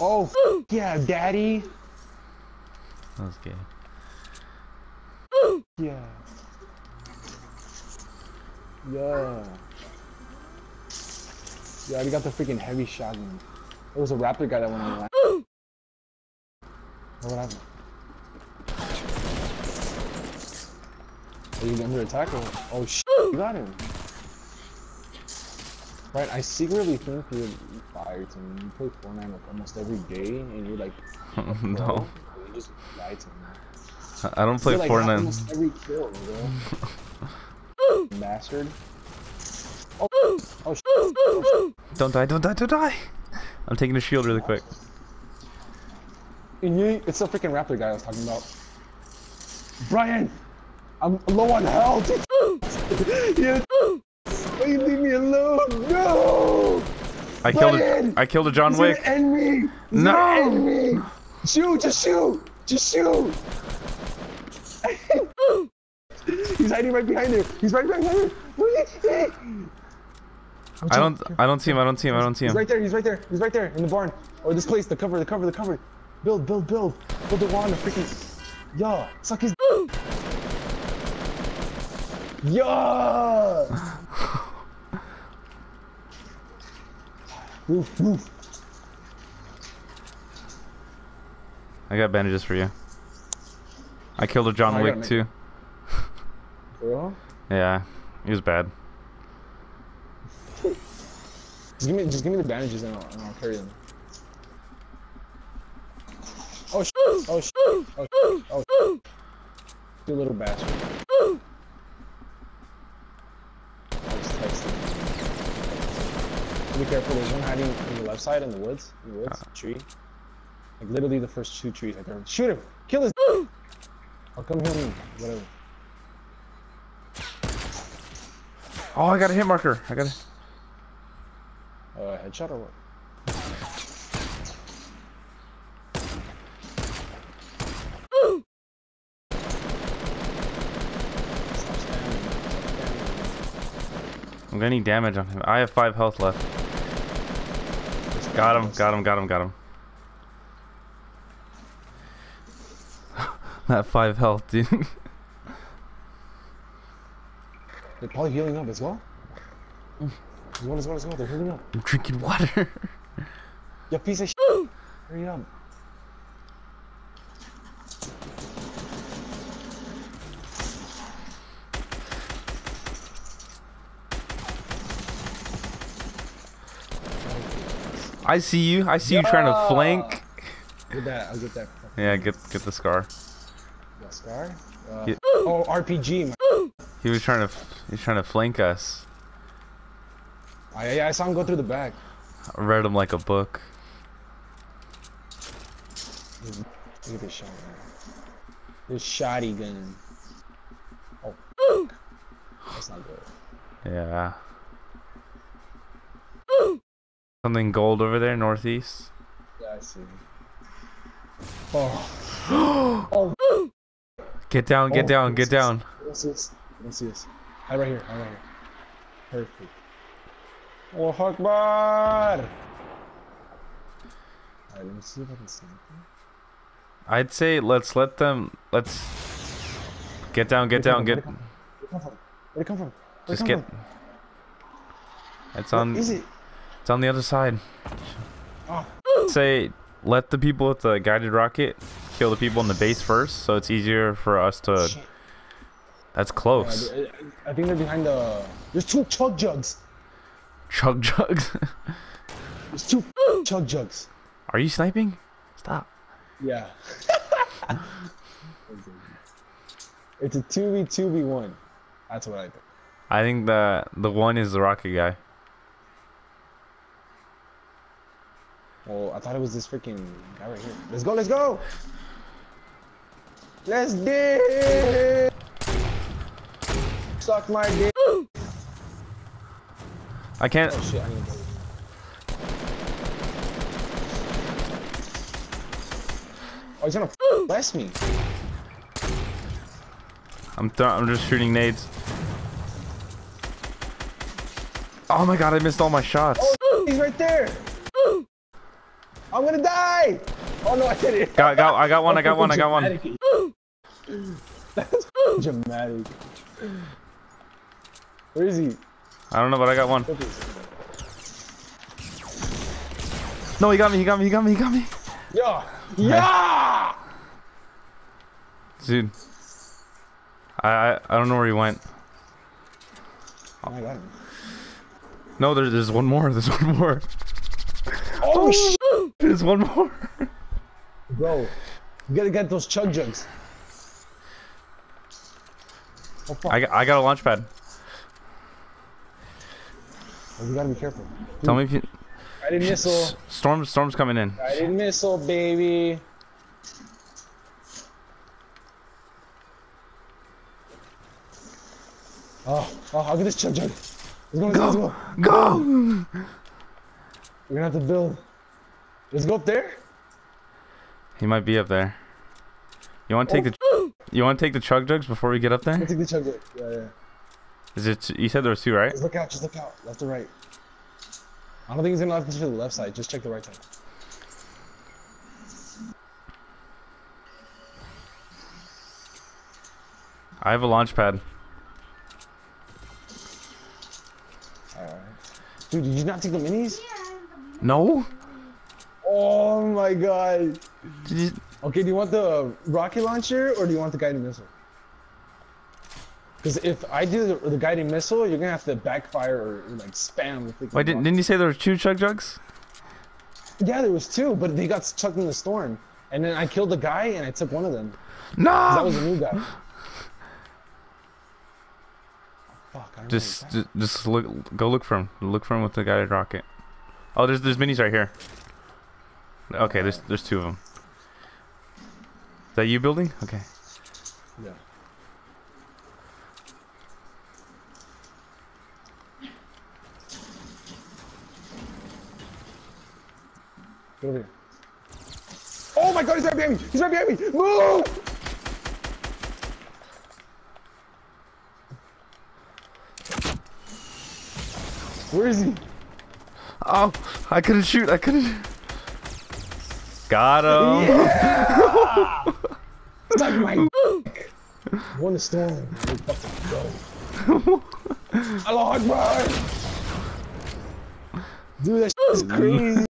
Oh, yeah, daddy. That was gay. Yeah. Yeah. Yeah, I already got the freaking heavy shotgun. It was a raptor guy that went on the line. Oh, what happened? Are you under attack or? Oh sh! You got him. Right, I secretly think you're fired to me. You play Fortnite like almost every day, and you're like, no. you just lied to me. I don't play You're like Fortnite. almost every kill, bro. Bastard. Oh, oh, oh, sh- oh sh- Don't die, don't die, don't die! I'm taking a shield really quick. And you, it's the freaking raptor guy I was talking about. Brian, I'm low on health. yeah. Why you leave me alone? No. I killed a, Brian! I killed a John He's Wick. end me. He's No! gonna end me. Shoot! Just shoot! Just shoot! He's hiding right behind her. He's right behind her. I don't I don't see him, I don't see him, I don't see He's him. right there. He's right there. He's right there in the barn. Or this place. The cover. The cover. The cover. Build. Build. Build. Build the wall. The freaking. Yo. Suck his. Yo. Move. Move. I got bandages for you. I killed a John Wick too. Bro. Yeah, he was bad. Just give me. Just give me the bandages and I'll, and I'll carry them. Oh sh. Oh sh. Oh sh. Oh sh. Oh, you little bastard. I was texting. Be careful, there's one hiding on the left side in the woods. In the woods, tree. Like literally the first two trees right there. Shoot him! Kill his I'll come heal me. Whatever. Oh, I got a hit marker. I got a... Uh headshot or what? Stop spamming. Stop I'm getting damage on him. I have five health left. Spamming. Got him, got him, got him, got him. that five health, dude. They're probably healing up. Let's go. Let's go, let's go, let's go. They're healing up. I'm drinking water. You piece of shit. Hurry up. I see you. I see you trying to flank. Get that. I'll get that. Yeah, get get the scar. That scar. Uh, Yeah. Oh, RPG. Man. He was trying to he's trying to flank us. I, I, I saw him go through the back. I read him like a book. Look at this shot. This shotty gun. Oh. That's not good. Yeah. Something gold over there, northeast. Yeah, I see. Oh. oh. Get down, get Oh, down, get down. What's this? What's this? Hide right here. Hide right here. Perfect. Oh, Akbar! Alright, let me see if I can snipe him. I'd say let's let them let's get down, get down, get. Where'd it come from? Where'd it come from? Where'd just come get from? it's on is it? It's on the other side. Oh, Say let the people with the guided rocket kill the people in the base first, so it's easier for us to shit. that's Yeah, close. I, I think they're behind the. There's two chug jugs. Chug jugs. There's two chug jugs. Are you sniping? Stop. Yeah. it's a 2v2v1. That's what I think. I think the the one is the rocket guy. Well, I thought it was this freaking guy right here. Let's go, let's go! Let's dig! Suck my dick. I can't Oh shit, I need to go. Oh, he's gonna bless me. I'm th I'm just shooting nades. Oh my god, I missed all my shots. Oh, he's right there. I'm gonna die! Oh no, I did it! Got, got, I got one. I got one. I got one. That's dramatic. Where is he? I don't know, but I got one. No, he got me. He got me. He got me. He got me. Yeah! Yeah! Dude. I, I, I don't know where he went. Oh my god. No, there, there's one more. There's one more. Oh, sh! There's one more. Bro, you gotta get those chug jugs. Oh. I, got- I got a launch pad. Oh, you gotta be careful. Tell me if you. Guided missile. Storm, storm's coming in. Guided missile, baby. Oh, oh, I'll get this chug jug. Let's go, let's go, let's go. Go! We're gonna have to build. Let's go up there. He might be up there. You want to take the oh. you want to take the chug jugs before we get up there? Let's take the chug jug. Yeah, yeah. Is it? You said there was two, right? Just look out, just look out. Left or right. I don't think he's gonna have to the left side. Just check the right side. I have a launch pad. Alright. Dude, did you not take the minis? No. Oh my god. Did you, Okay, do you want the rocket launcher or do you want the guided missile? Because if I do the, the guided missile, you're gonna have to backfire or, like spam. the wait, didn't, didn't you say there were two chug jugs? Yeah, there was two, but they got chucked in the storm. And then I killed the guy and I took one of them. No. That was a new guy. Fuck, I Just, just, just look, go look for him. Look for him with the guided rocket. Oh, there's, there's minis right here. Okay, there's, there's two of them. Is that you building? Okay. Yeah. Get over here. Oh my god, he's right behind me! He's right behind me! Move! Where is he? Oh, I couldn't shoot. I couldn't. Got him. Yeah! Suck my dick! Won the storm. Let's fucking go. Allah Akbar! Dude, that shit is crazy.